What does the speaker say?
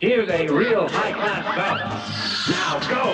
Here's a real high-class belt. Now go!